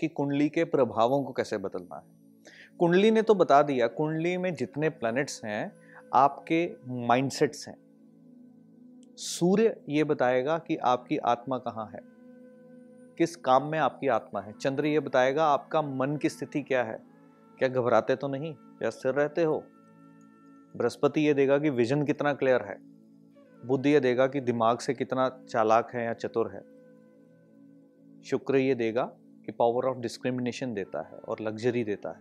कि कुंडली के प्रभावों को कैसे बदलना है। कुंडली ने तो बता दिया, कुंडली में जितने प्लैनेट्स हैं, आपके माइंडसेट्स हैं। सूर्य ये बताएगा कि आपकी आत्मा कहाँ है, किस काम में आपकी आत्मा है। चंद्र ये बताएगा आपका मन की स्थिति क्या है। क्या घबराते तो नहीं? या स्थिर रहते हो? बृहस्पति ये देगा कि विजन कितना क्लियर है। बुद्ध ये देगा कि दिमाग से कितना चालाक है या चतुर है। शुक्र ये देगा कि पावर ऑफ़ डिस्क्रिमिनेशन देता है और लग्जरी देता है।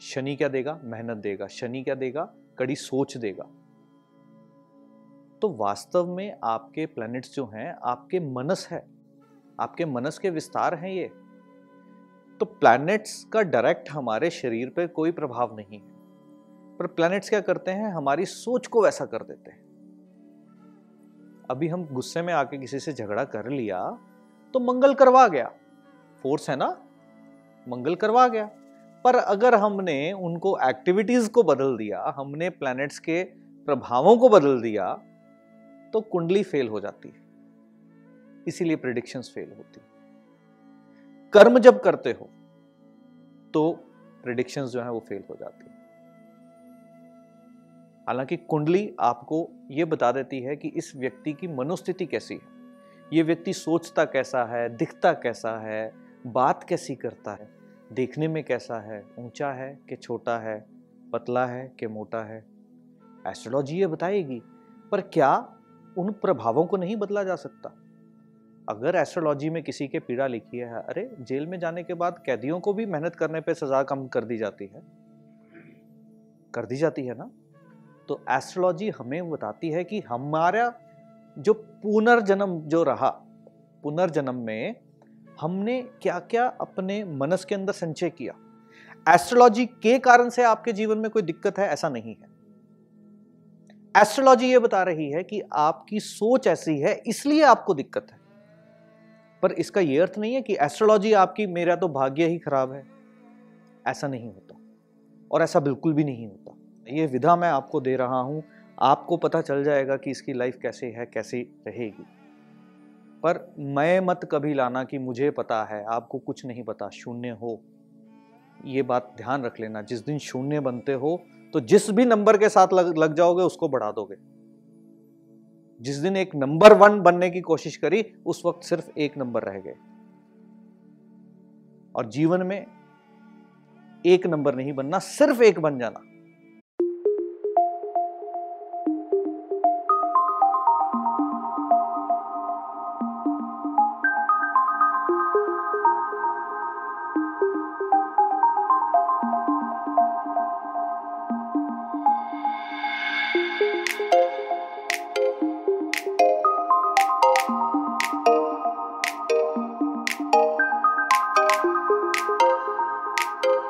शनि क्या देगा? मेहनत देगा। शनि क्या देगा? कड़ी सोच देगा। तो वास्तव में आपके प्लैनेट्स जो हैं, आपके मनस है। आपके मनस के विस्तार हैं ये। तो प्लैनेट्स का डायरेक्ट हमारे शरीर पर कोई प्रभाव नहीं है। पर प्लैनेट्स क्या करते हैं? हमारी सोच को वैसा कर देते हैं। अभी हम गुस्से में आके किसी से झगड़ा कर लिया तो मंगल करवा गया। फोर्स है ना? मंगल करवा गया। पर अगर हमने उनको एक्टिविटीज़ को बदल दिया, हमने प्लैनेट्स के प्रभावों को बदल दिया तो कुंडली फेल हो जाती। है इसीलिए प्रिडिक्शंस फेल होती। कर्म जब करते हो तो प्रिडिक्शंस जो है वो फेल हो जाती। हालाँकि कुंडली आपको ये बता देती है कि इस व्यक्ति की मनोस्थिति कैसी है। ये व्यक्ति सोचता कैसा है, दिखता कैसा है, बात कैसी करता है, देखने में कैसा है, ऊँचा है कि छोटा है, पतला है कि मोटा है? एस्ट्रोलॉजी ये बताएगी, पर क्या उन प्रभावों को नहीं बदला जा सकता? अगर एस्ट्रोलॉजी में किसी के पीड़ा लिखी है, अरे, जेल में जाने के बाद कैदियों को भी मेहनत करने पे सजा कम कर दी जाती है। कर दी जाती है ना? तो एस्ट्रोलॉजी हमें बताती है कि हमारा जो पुनर्जन्म जो रहा, पुनर्जन्म में हमने क्या क्या अपने मनस के अंदर संचय किया? एस्ट्रोलॉजी के कारण से आपके जीवन में कोई दिक्कत है? ऐसा नहीं है। एस्ट्रोलॉजी ये बता रही है कि आपकी सोच ऐसी है, इसलिए आपको दिक्कत है। पर इसका यह अर्थ नहीं है कि एस्ट्रोलॉजी आपकी मेरा तो भाग्य ही खराब है। ऐसा नहीं होता। और ऐसा बिल्कुल भी नहीं होता। ये विधा मैं आपको दे रहा हूँ आपको पता चल जाएगा कि इसकी लाइफ कैसे है कैसी रहेगी। पर मैं मत कभी लाना कि मुझे पता है आपको कुछ नहीं पता शून्य हो। ये बात ध्यान रख लेना जिस दिन शून्य बनते हो तो जिस भी नंबर के साथ लग, लग जाओगे उसको बढ़ा दोगे। जिस दिन एक नंबर वन बनने की कोशिश करी उस वक्त सिर्फ़ एक नंबर रह गए। और जीवन में एक नंबर नहीं बनना सिर्फ़ एक बन जाना।